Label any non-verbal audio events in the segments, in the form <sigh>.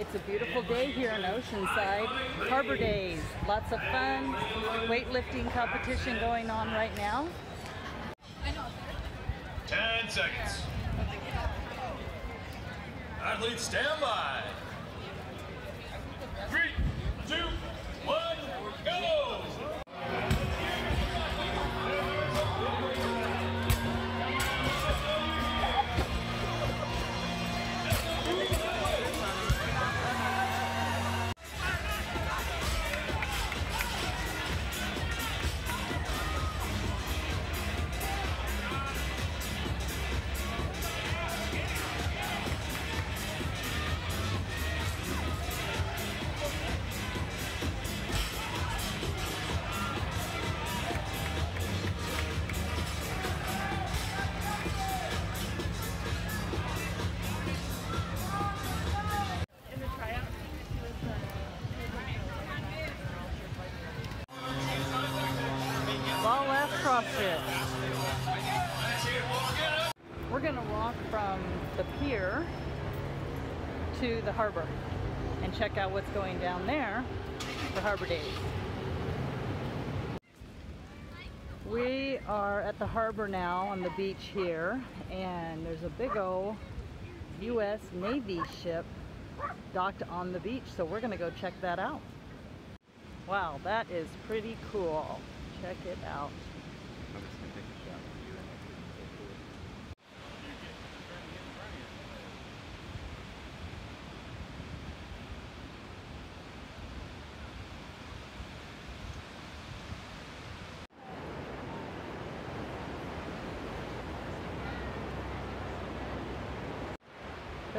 It's a beautiful day here in Oceanside. Harbor Days. Lots of fun. Weightlifting competition going on right now. 10 seconds. Athletes stand by. Three, CrossFit. We're gonna walk from the pier to the harbor and check out what's going down there for Harbor Days. We are at the harbor now on the beach here and there's a big old US Navy ship docked on the beach so we're gonna go check that out. Wow, that is pretty cool. Check it out. I'm just gonna take a shot of you and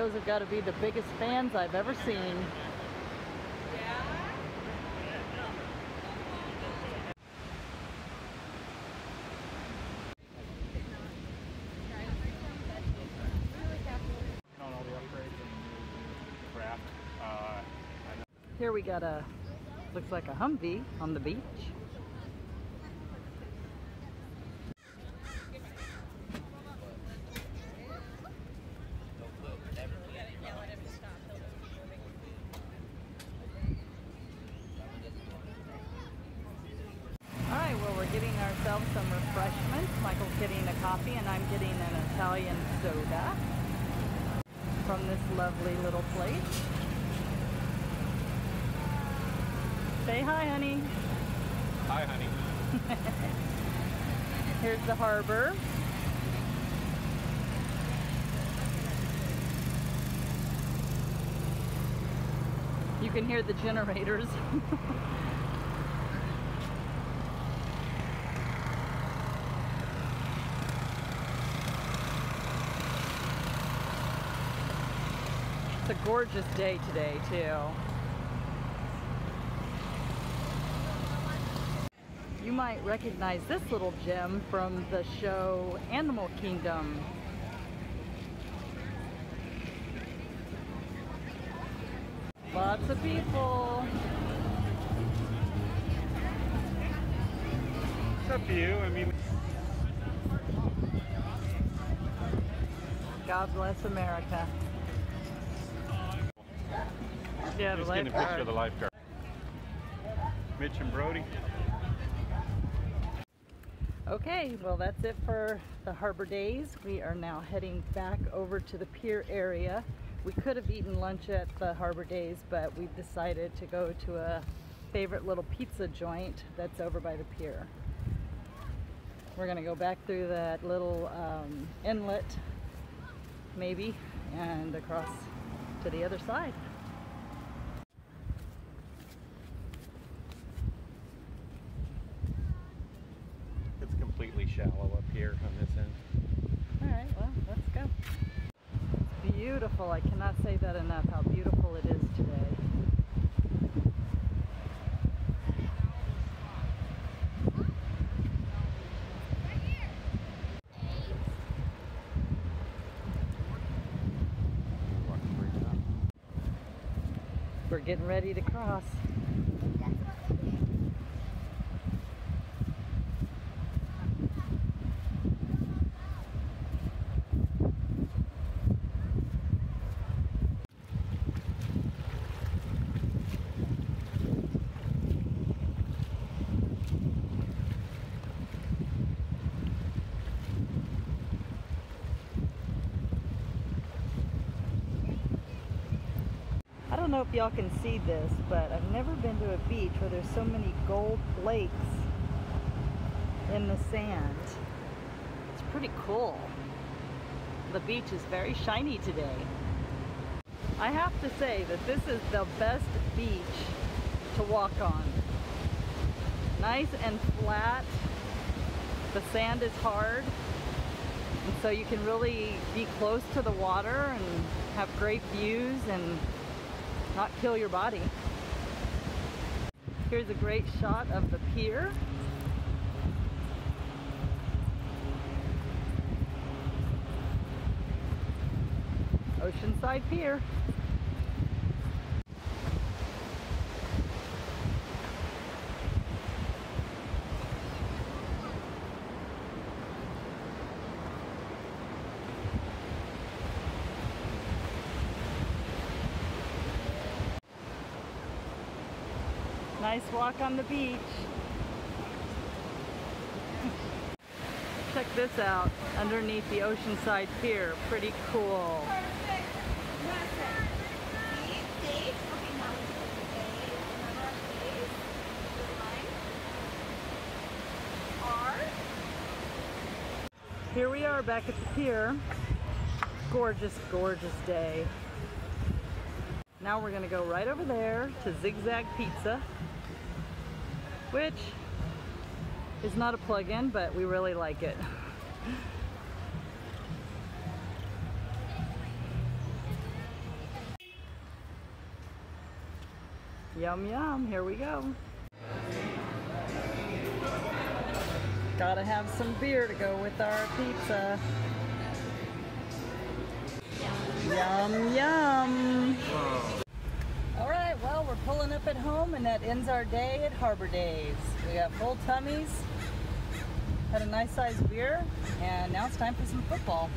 Those have got to be the biggest fans I've ever seen. Here we got a, looks like a Humvee on the beach. All right, well, we're getting ourselves some refreshments. Michael's getting a coffee and I'm getting an Italian soda from this lovely little place. Say hi, honey. Hi, honey. <laughs> Here's the harbor. You can hear the generators. <laughs> gorgeous day today, too. You might recognize this little gem from the show Animal Kingdom. Lots of people. It's up to you. I mean, God bless America. Yeah, the just getting a picture of the lifeguard. lifeguard. Mitch and Brody. Okay, well that's it for the Harbor Days. We are now heading back over to the pier area. We could have eaten lunch at the Harbor Days, but we've decided to go to a favorite little pizza joint that's over by the pier. We're gonna go back through that little um, inlet, maybe, and across to the other side. It's completely shallow up here on this end. All right, well, let's go. It's beautiful. I cannot say that enough how beautiful it is today. We're getting ready to cross. Know if y'all can see this, but I've never been to a beach where there's so many gold flakes in the sand. It's pretty cool. The beach is very shiny today. I have to say that this is the best beach to walk on. Nice and flat. The sand is hard. And so you can really be close to the water and have great views and not kill your body. Here's a great shot of the pier. Oceanside Pier. Nice walk on the beach. Check this out underneath the Oceanside Pier. Pretty cool. Here we are back at the pier. Gorgeous, gorgeous day. Now we're gonna go right over there to Zigzag Pizza, which is not a plug-in, but we really like it. Yum yum, here we go. Gotta have some beer to go with our pizza. Yum yum. All right, well, we're pulling up at home and that ends our day at Harbor Days. We got full tummies, had a nice sized beer, and now it's time for some football.